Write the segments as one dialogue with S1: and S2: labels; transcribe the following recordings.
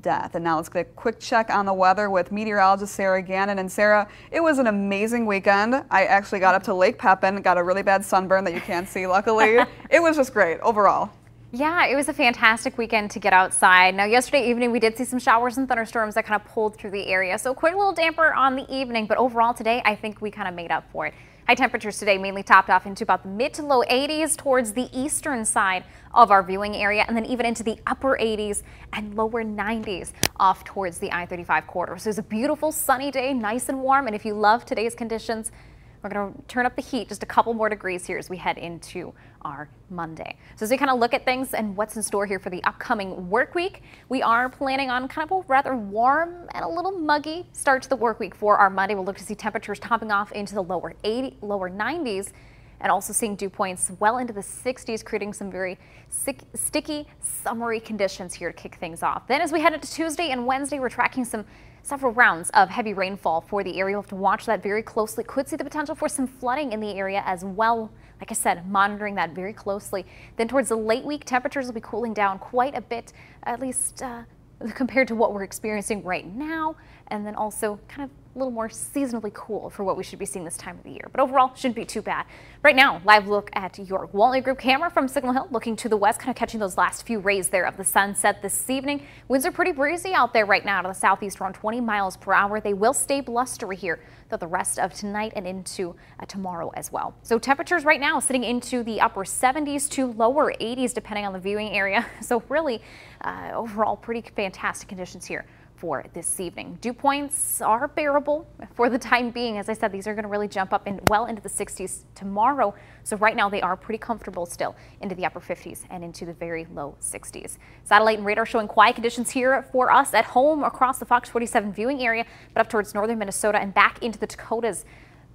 S1: death. And now let's get a quick check on the weather with meteorologist Sarah Gannon. And Sarah, it was an amazing weekend. I actually got up to Lake Pepin, got a really bad sunburn that you can't see, luckily. it was just great overall.
S2: Yeah, it was a fantastic weekend to get outside. Now, yesterday evening, we did see some showers and thunderstorms that kind of pulled through the area. So, quick little damper on the evening, but overall today, I think we kind of made up for it. High temperatures today mainly topped off into about the mid to low 80s towards the eastern side of our viewing area and then even into the upper 80s and lower 90s off towards the I-35 corridor. So it's a beautiful sunny day, nice and warm. And if you love today's conditions, we're going to turn up the heat just a couple more degrees here as we head into our Monday. So as we kind of look at things and what's in store here for the upcoming work week, we are planning on kind of a rather warm and a little muggy start to the work week for our Monday. We'll look to see temperatures topping off into the lower 80, lower 90s and also seeing dew points well into the 60s, creating some very sick, sticky, summery conditions here to kick things off. Then as we head into Tuesday and Wednesday, we're tracking some several rounds of heavy rainfall for the area. We'll have to watch that very closely. Could see the potential for some flooding in the area as well. Like I said, monitoring that very closely. Then towards the late week, temperatures will be cooling down quite a bit, at least uh, compared to what we're experiencing right now. And then also kind of a little more seasonably cool for what we should be seeing this time of the year. But overall, shouldn't be too bad. Right now, live look at your Walney Group camera from Signal Hill, looking to the west, kind of catching those last few rays there of the sunset this evening. Winds are pretty breezy out there right now to the southeast, around 20 miles per hour. They will stay blustery here throughout the rest of tonight and into uh, tomorrow as well. So temperatures right now sitting into the upper 70s to lower 80s, depending on the viewing area. So really, uh, overall, pretty fantastic conditions here for this evening. Dew points are bearable for the time being. As I said, these are going to really jump up in well into the 60s tomorrow. So right now they are pretty comfortable still into the upper 50s and into the very low 60s. Satellite and radar showing quiet conditions here for us at home across the Fox 47 viewing area, but up towards northern Minnesota and back into the Dakotas.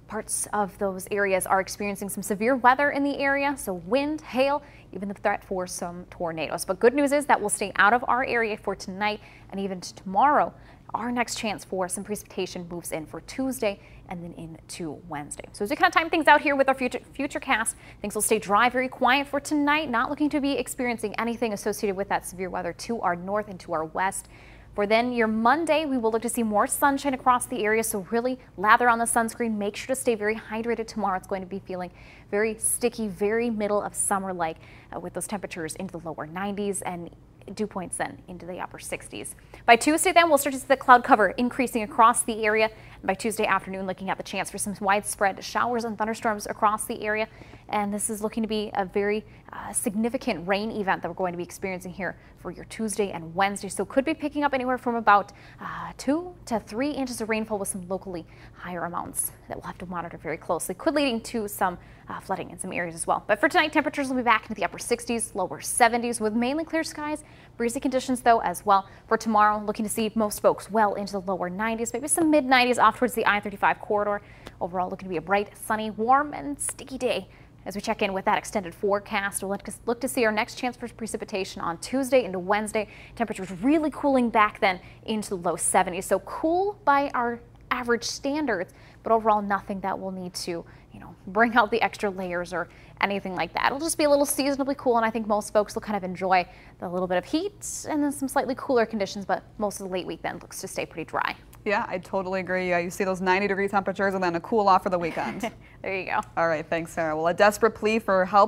S2: Parts of those areas are experiencing some severe weather in the area, so wind, hail, even the threat for some tornadoes. But good news is that will stay out of our area for tonight and even tomorrow. Our next chance for some precipitation moves in for Tuesday and then into Wednesday. So as we kind of time things out here with our future future cast, things will stay dry, very quiet for tonight. Not looking to be experiencing anything associated with that severe weather to our north and to our west. For then your Monday, we will look to see more sunshine across the area. So really lather on the sunscreen. Make sure to stay very hydrated tomorrow. It's going to be feeling very sticky, very middle of summer like uh, with those temperatures into the lower 90s and dew points then into the upper 60s. By Tuesday then we'll start to see the cloud cover increasing across the area. And by Tuesday afternoon looking at the chance for some widespread showers and thunderstorms across the area. And this is looking to be a very uh, significant rain event that we're going to be experiencing here for your Tuesday and Wednesday. So could be picking up anywhere from about uh, two to three inches of rainfall with some locally higher amounts that we'll have to monitor very closely. Could leading to some uh, flooding in some areas as well. But for tonight, temperatures will be back into the upper 60s, lower 70s with mainly clear skies. Breezy conditions though as well. For tomorrow, looking to see most folks well into the lower 90s, maybe some mid 90s off towards the I-35 corridor. Overall, looking to be a bright, sunny, warm, and sticky day as we check in with that extended forecast, we'll look to see our next chance for precipitation on Tuesday into Wednesday. Temperatures really cooling back then into the low 70s. So cool by our average standards, but overall nothing that will need to, you know, bring out the extra layers or anything like that. It'll just be a little seasonably cool, and I think most folks will kind of enjoy the little bit of heat and then some slightly cooler conditions, but most of the late week then looks to stay pretty dry.
S1: Yeah, I totally agree. Yeah, you see those 90 degree temperatures and then a cool off for the weekend.
S2: there you go.
S1: All right, thanks, Sarah. Well, a desperate plea for help